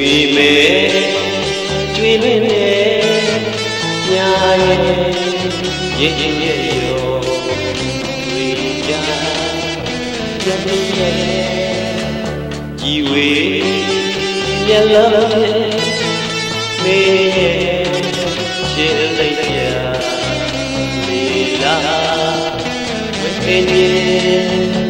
ကျွေမဲကျွေမဲမဲညာရဲ့ရဲ့ရဲ့ရောဝေကြကြပြည့်ရဲ့ကြည်ဝေမျက်လုံးနဲ့မေရဲ့ရှင်သိမ့်ရာလီလာဝေခြင်း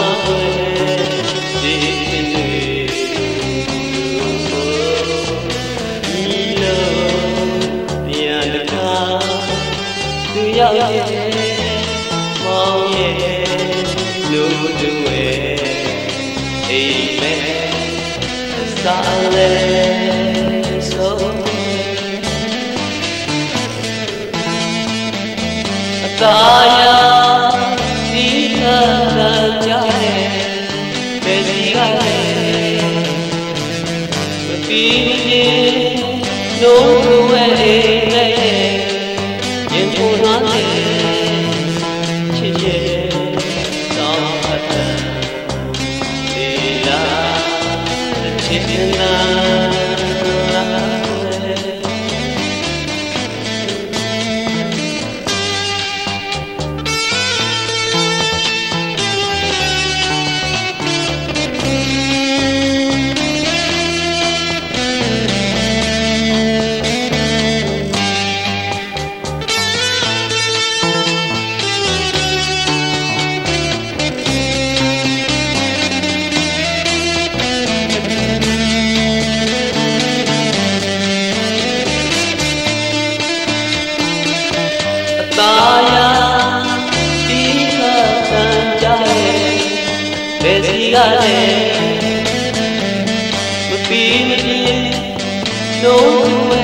mong ye lu du e amen sa le so ta ya ti na na ja e te di ga e lale một bí nhiên dấu quê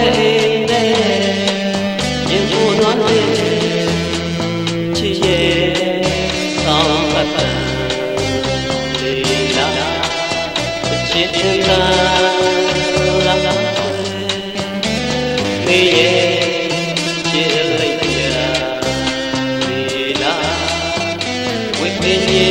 nè nhưng vô nói tiền la chết thương ta la la đi về chỉ lấy tiền đi la quên đi